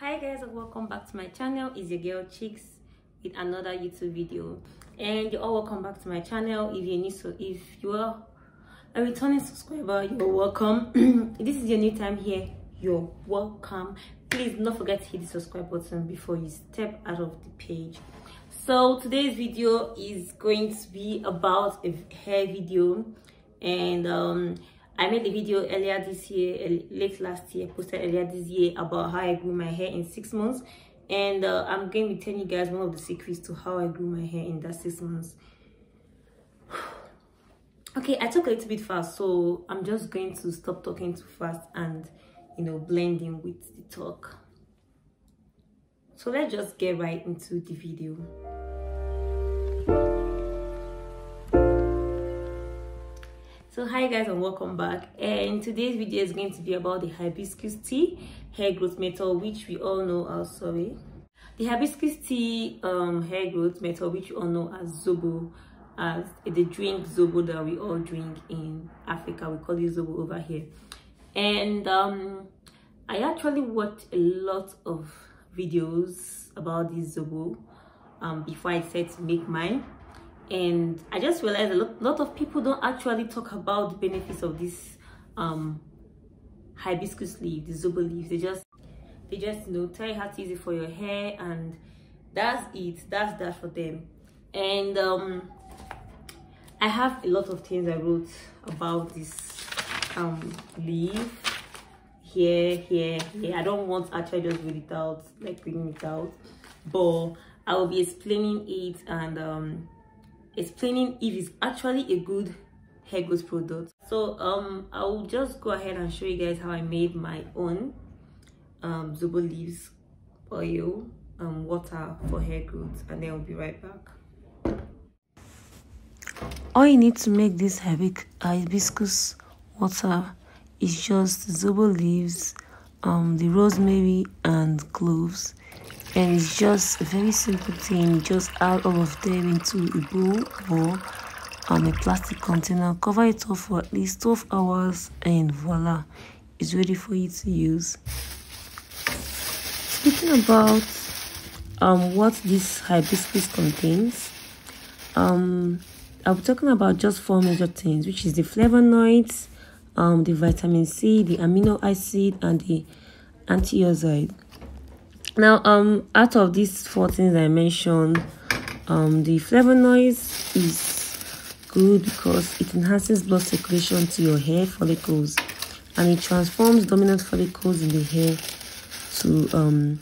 hi guys welcome back to my channel. Is your girl Chigs with another youtube video. And you're all welcome back to my channel. If you're new so if you're a returning subscriber you're welcome. This is your new time here you're welcome. Please don't forget to hit the subscribe button before you step out of the page. So today's video is going to be about a hair video. And um I made a video earlier this year, late last year, posted earlier this year about how I grew my hair in six months. And uh, I'm going to tell you guys one of the secrets to how I grew my hair in that six months. okay, I talk a little bit fast, so I'm just going to stop talking too fast and, you know, blending with the talk. So let's just get right into the video. So hi guys and welcome back. And today's video is going to be about the hibiscus tea hair growth method which we all know as sorry the hibiscus tea um, hair growth method which we all know as zobo as the drink zobo that we all drink in africa. We call it zobo over here. And um, i actually watched a lot of videos about this zobo um, before i said to make mine and i just realized a lot, lot of people don't actually talk about the benefits of this um hibiscus leaf the zobo leaf. They just they just you know tell you how to use it for your hair and that's it. That's that for them. And um i have a lot of things i wrote about this um leaf. Here here here. I don't want to actually just read it out like bring it out. But i will be explaining it and um explaining if it's actually a good hair growth product. So um i will just go ahead and show you guys how i made my own um zobo leaves oil um water for hair growth and then i'll be right back. All you need to make this hibiscus water is just zobo leaves um the rosemary and cloves and it's just a very simple thing just add all of them into a bowl or on a plastic container. Cover it up for at least 12 hours and voila it's ready for you to use. Speaking about um, what this hibiscus contains um, be talking about just four major things which is the flavonoids um, the vitamin c the amino acid and the antioxidant now um out of these four things i mentioned um the flavonoids is good because it enhances blood circulation to your hair follicles and it transforms dominant follicles in the hair to um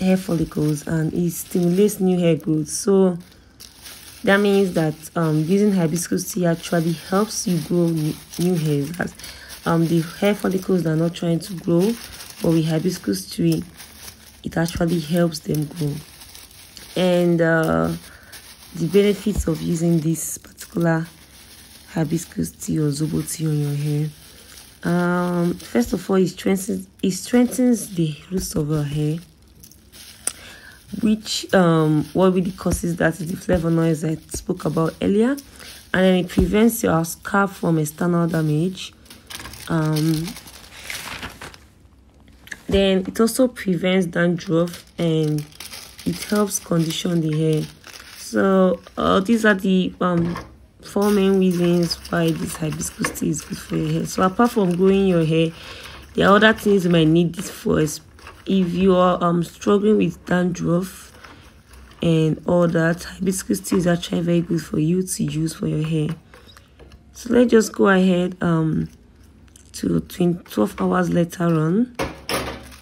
hair follicles and it stimulates new hair growth. So that means that um, using hibiscus tea actually helps you grow new, hairs um, the hair follicles are not trying to grow but with hibiscus tree it actually helps them grow. And uh, the benefits of using this particular hibiscus tea or zobo tea on your hair um, first of all it strengthens it strengthens the roots of your hair which um, what really causes that is the flavonoids I spoke about earlier. And then it prevents your scalp from external damage um, then it also prevents dandruff and it helps condition the hair. So uh, these are the um, four main reasons why this hibiscus tea is good for your hair. So apart from growing your hair there are other things you might need this for if you are um struggling with dandruff and all that hibiscus tea is actually very good for you to use for your hair. So let's just go ahead um to 12 hours later on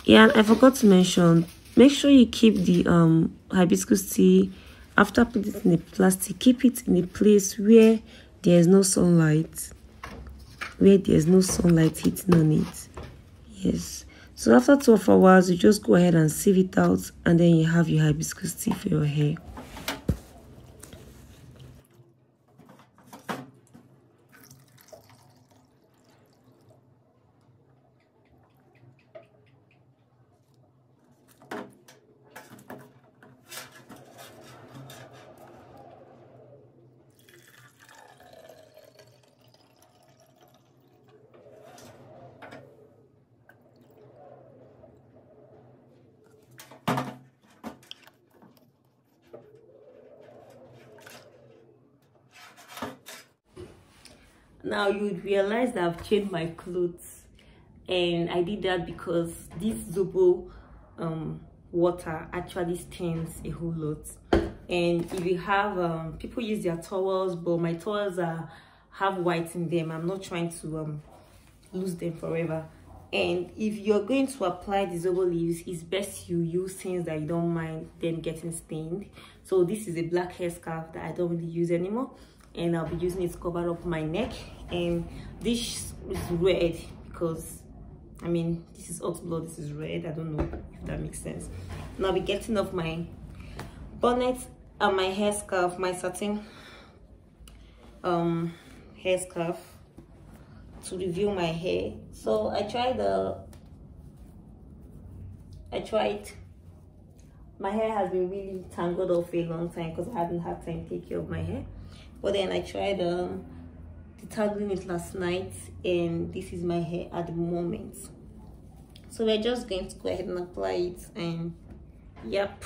yeah and i forgot to mention make sure you keep the um hibiscus tea after putting it in the plastic keep it in a place where there is no sunlight where there's no sunlight hitting on it. Yes. So after 12 hours you just go ahead and sieve it out and then you have your hibiscus tea for your hair now you'd realize that I've changed my clothes. And I did that because this Zobo um, water actually stains a whole lot. And if you have um, people use their towels but my towels are have white in them. I'm not trying to um, lose them forever. And if you're going to apply the Zobo leaves it's best you use things that you don't mind them getting stained. So this is a black hair scarf that I don't really use anymore and I'll be using it to cover up my neck. And this is red because I mean this is hot blood this is red. I don't know if that makes sense. And I'll be getting off my bonnet and my hair scarf my satin um hair scarf to review my hair. So I tried the I tried. My hair has been really tangled up for a long time because I haven't had time to take care of my hair but then I tried um, detangling it last night and this is my hair at the moment. So we're just going to go ahead and apply it and yep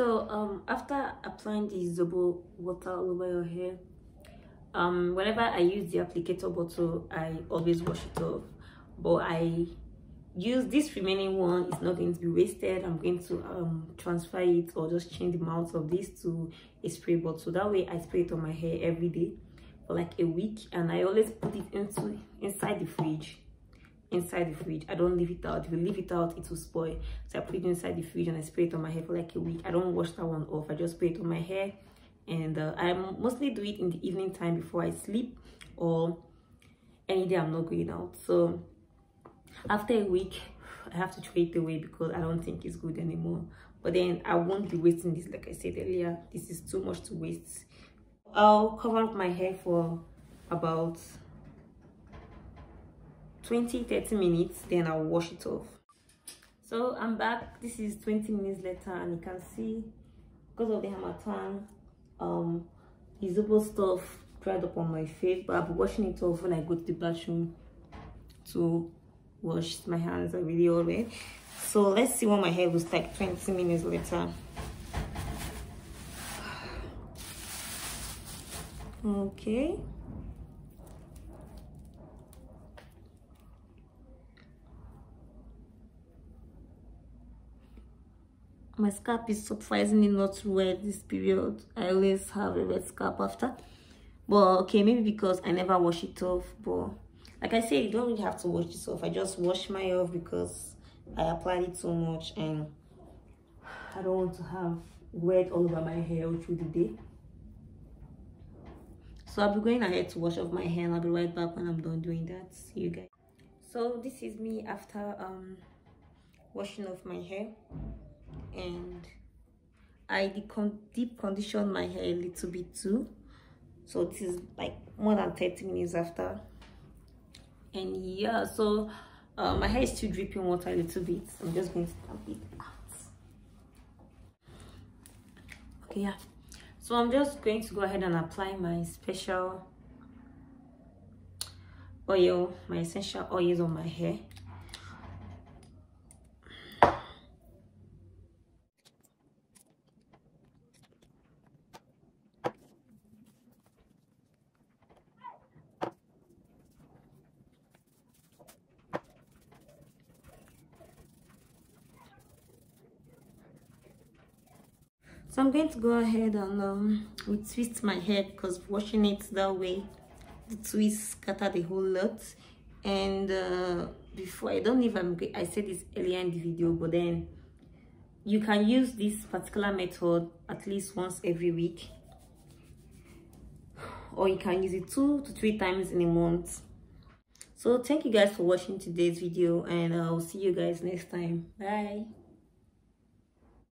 so um after applying the zobo water all over your hair um whenever i use the applicator bottle i always wash it off. But i use this remaining one it's not going to be wasted. I'm going to um transfer it or just change the mouth of this to a spray bottle. That way i spray it on my hair every day for like a week and i always put it into inside the fridge inside the fridge. I don't leave it out. If you leave it out it will spoil. So i put it inside the fridge and i spray it on my hair for like a week. I don't wash that one off. I just spray it on my hair. And uh, i mostly do it in the evening time before i sleep or any day i'm not going out. So after a week i have to throw it away because i don't think it's good anymore. But then i won't be wasting this. Like i said earlier this is too much to waste. I'll cover up my hair for about 20 30 minutes then i'll wash it off. So i'm back. This is 20 minutes later and you can see because of the harmattan um usable stuff dried up on my face but i'll be washing it off when i go to the bathroom to wash my hands are really all wet so let's see what my hair looks like 20 minutes later. Okay my scalp is surprisingly not wet this period. I always have a wet scalp after. But okay maybe because i never wash it off but like i said you don't really have to wash this off. I just wash my off because i applied it so much and i don't want to have wet all over my hair through the day. So i'll be going ahead to wash off my hair and i'll be right back when i'm done doing that. See you guys. So this is me after um washing off my hair and I deep condition my hair a little bit too. So this is like more than 30 minutes after. And yeah so uh, my hair is still dripping water a little bit. So I'm just going to dump it out. Okay yeah. So I'm just going to go ahead and apply my special oil my essential oils on my hair so i'm going to go ahead and um twist my hair because washing it that way the twist scatter the whole lot. And uh, before i don't know if i'm i said this earlier in the video but then you can use this particular method at least once every week. Or you can use it two to three times in a month. So thank you guys for watching today's video and i'll see you guys next time. Bye